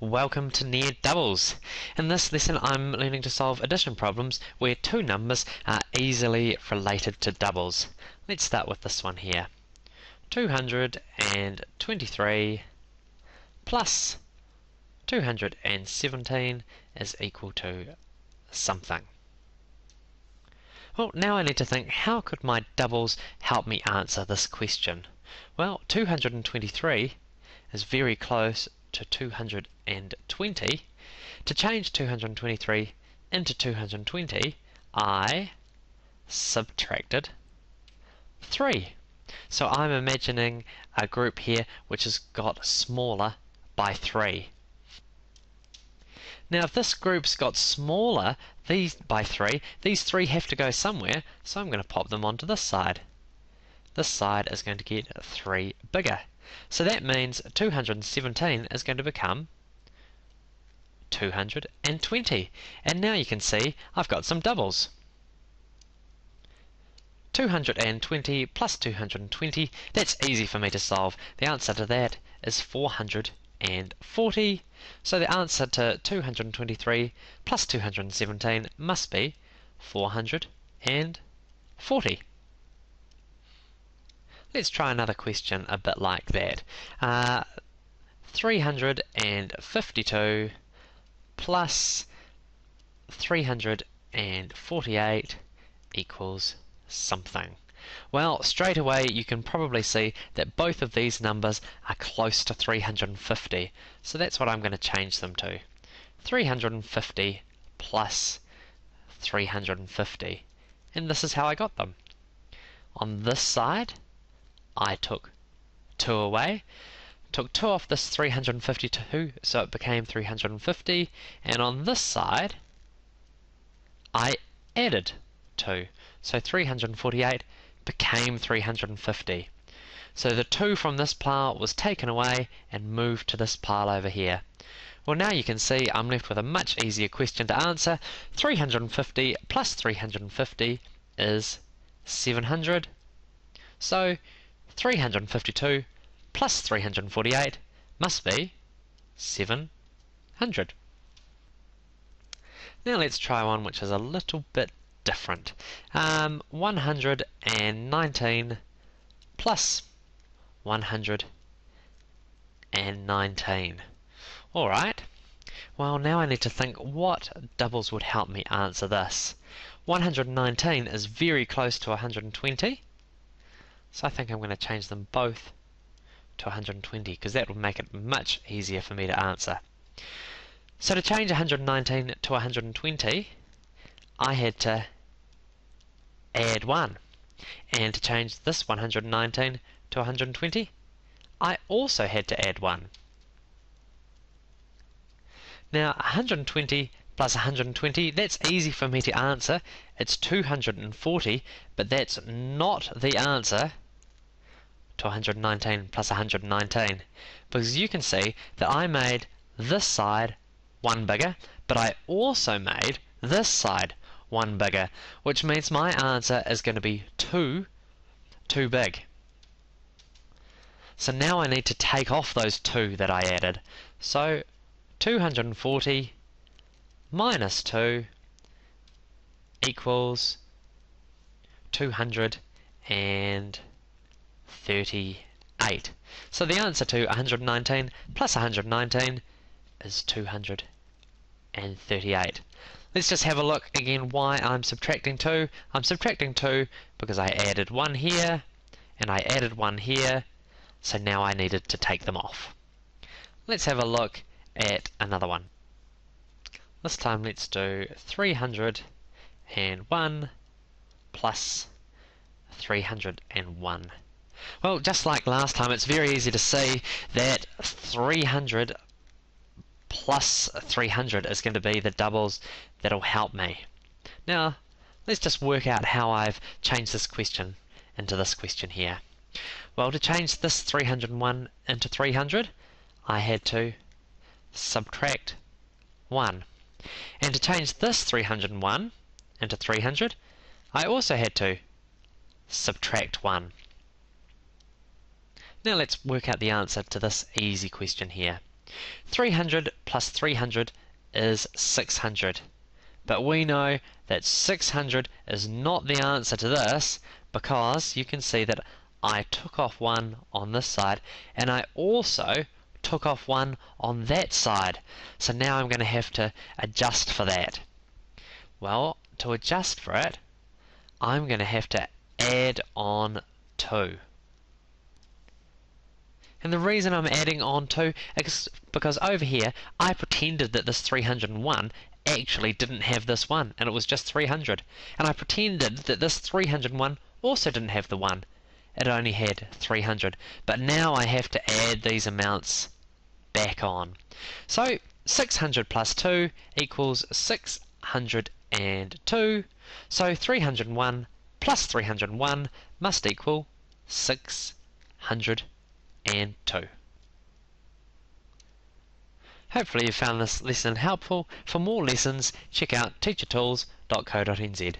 Welcome to Near Doubles. In this lesson I'm learning to solve addition problems where two numbers are easily related to doubles. Let's start with this one here. 223 plus 217 is equal to something. Well, now I need to think, how could my doubles help me answer this question? Well, 223 is very close to 220. To change 223 into 220, I subtracted 3. So I'm imagining a group here which has got smaller by 3. Now, if this group's got smaller these by 3, these 3 have to go somewhere, so I'm going to pop them onto this side. This side is going to get 3 bigger. So that means 217 is going to become 220. And now you can see I've got some doubles. 220 plus 220, that's easy for me to solve. The answer to that is 400 and 40. So the answer to 223 plus 217 must be 440. Let's try another question a bit like that. Uh, 352 plus 348 equals something. Well, straight away you can probably see that both of these numbers are close to 350. So that's what I'm going to change them to. 350 plus 350. And this is how I got them. On this side, I took 2 away. Took 2 off this 352, so it became 350. And on this side, I added 2. So 348 became 350. So the 2 from this pile was taken away and moved to this pile over here. Well, now you can see I'm left with a much easier question to answer. 350 plus 350 is 700. So 352 plus 348 must be 700. Now let's try one which is a little bit different. Um, 119 plus 119. Alright. Well, now I need to think what doubles would help me answer this. 119 is very close to 120. So I think I'm going to change them both to 120 because that will make it much easier for me to answer. So to change 119 to 120, I had to add 1. And to change this 119 to 120, I also had to add 1. Now 120 plus 120, that's easy for me to answer. It's 240, but that's not the answer to 119 plus 119. Because you can see that I made this side one bigger, but I also made this side one bigger, which means my answer is going to be 2 too big. So now I need to take off those 2 that I added. So 240 minus 2 equals 238. So the answer to 119 plus 119 is 238. Let's just have a look again why I'm subtracting 2. I'm subtracting 2 because I added 1 here and I added 1 here so now I needed to take them off. Let's have a look at another one. This time let's do 301 plus 301. Well, just like last time, it's very easy to see that 300 plus 300 is going to be the doubles that'll help me. Now, let's just work out how I've changed this question into this question here. Well, to change this 301 into 300, I had to subtract 1. And to change this 301 into 300, I also had to subtract 1. Now let's work out the answer to this easy question here. 300 plus 300 is 600. But we know that 600 is not the answer to this because you can see that I took off one on this side and I also took off one on that side. So now I'm going to have to adjust for that. Well, to adjust for it, I'm going to have to add on 2. And the reason I'm adding on 2 is because over here I pretended that this 301 actually didn't have this 1 and it was just 300. And I pretended that this 301 also didn't have the 1. It only had 300. But now I have to add these amounts back on. So 600 plus 2 equals 602. So 301 plus 301 must equal 600 and 2. Hopefully you found this lesson helpful. For more lessons, check out teachertools.co.nz.